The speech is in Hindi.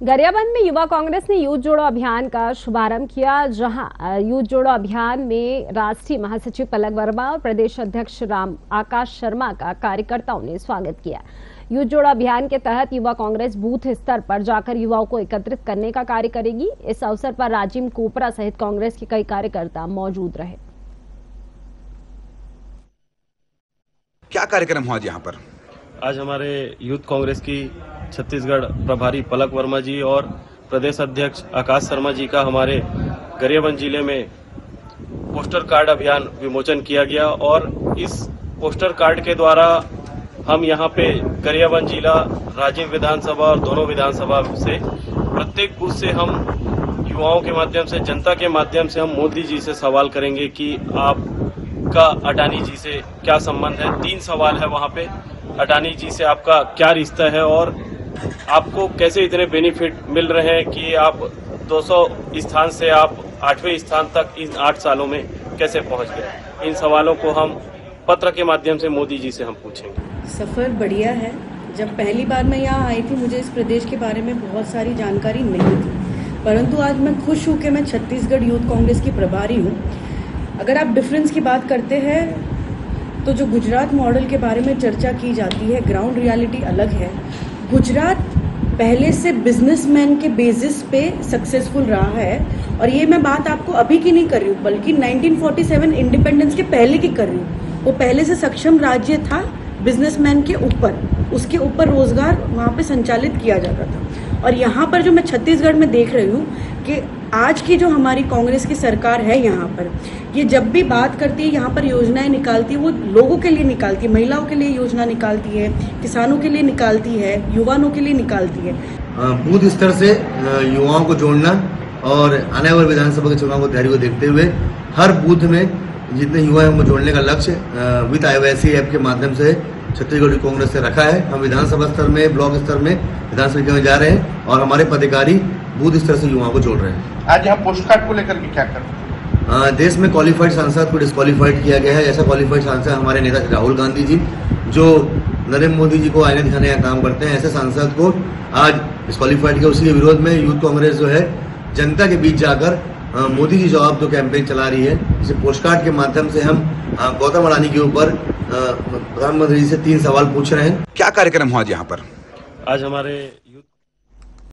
गरियाबंद में युवा कांग्रेस ने यूथ जोड़ो अभियान का शुभारंभ किया जहाँ यूथ जोड़ो अभियान में राष्ट्रीय महासचिव पलक वर्मा और प्रदेश अध्यक्ष राम आकाश शर्मा का कार्यकर्ताओं ने स्वागत किया। यूथ जोड़ो अभियान के तहत युवा कांग्रेस बूथ स्तर पर जाकर युवाओं को एकत्रित करने का कार्य करेगी। इस अवसर पर राजीव कोपरा सहित कांग्रेस के कई कार्यकर्ता मौजूद रहे। क्या कार्यक्रम हुआ आज यहाँ पर? आज हमारे यूथ कांग्रेस की छत्तीसगढ़ प्रभारी पलक वर्मा जी और प्रदेश अध्यक्ष आकाश शर्मा जी का हमारे गरियाबंद ज़िले में पोस्टर कार्ड अभियान विमोचन किया गया और इस पोस्टर कार्ड के द्वारा हम यहाँ पे गरियाबंद जिला राजीव विधानसभा और दोनों विधानसभा से प्रत्येक बूथ से हम युवाओं के माध्यम से, जनता के माध्यम से हम मोदी जी से सवाल करेंगे कि आपका अडानी जी से क्या संबंध है? तीन सवाल है वहाँ पे। अडानी जी से आपका क्या रिश्ता है और आपको कैसे इतने बेनिफिट मिल रहे हैं कि आप 200 स्थान से आप आठवें स्थान तक इन आठ सालों में कैसे पहुँच गए? इन सवालों को हम पत्र के माध्यम से मोदी जी से हम पूछेंगे। सफ़र बढ़िया है। जब पहली बार मैं यहाँ आई थी, मुझे इस प्रदेश के बारे में बहुत सारी जानकारी नहीं थी। परंतु आज मैं खुश हूँ कि मैं छत्तीसगढ़ यूथ कांग्रेस की प्रभारी हूँ। अगर आप डिफरेंस की बात करते हैं तो जो गुजरात मॉडल के बारे में चर्चा की जाती है ग्राउंड रियलिटी अलग है। गुजरात पहले से बिजनेसमैन के बेसिस पे सक्सेसफुल रहा है और ये मैं बात आपको अभी की नहीं कर रही हूँ, बल्कि 1947 इंडिपेंडेंस के पहले की कर रही हूँ। वो पहले से सक्षम राज्य था बिजनेसमैन के ऊपर। उसके ऊपर रोज़गार वहाँ पे संचालित किया जाता था। और यहाँ पर जो मैं छत्तीसगढ़ में देख रही हूँ कि आज की जो हमारी कांग्रेस की सरकार है यहाँ पर, ये जब भी बात करती है, यहाँ पर योजनाएँ निकालती है, वो लोगों के लिए निकालती है, महिलाओं के लिए योजना निकालती है, किसानों के लिए निकालती है युवाओं के लिए निकालती है। बूथ स्तर से युवाओं को जोड़ना और आने वाले विधानसभा के चुनाव को तैयारी को देखते हुए हर बूथ में जितने युवा हैं उनको जोड़ने का लक्ष्य विद आई ऐप के माध्यम से छत्तीसगढ़ कांग्रेस से रखा है। हम विधानसभा स्तर में, ब्लॉक स्तर में विधानसभा में जा रहे हैं और हमारे पदाधिकारी बूथ स्तर से युवाओं को जोड़ रहे हैं। आज यहाँ पोस्ट कार्ड को लेकर के क्या कर देश में क्वालिफाइड सांसद को डिस्कालीफाइड किया गया है। ऐसा क्वालिफाइड सांसद हमारे नेता राहुल गांधी जी जो नरेंद्र मोदी जी को आईने दिखाने का काम करते हैं। ऐसे सांसद को आज डिस्कालीफाइड किया। उसी के विरोध में यूथ कांग्रेस जो है जनता के बीच जाकर मोदी जी जवाब जो कैंपेन चला रही है इसे पोस्ट कार्ड के माध्यम से हम गौतम अडानी के ऊपर प्रधानमंत्री जी से तीन सवाल पूछ रहे हैं। क्या कार्यक्रम हुआ आज यहाँ पर? आज हमारे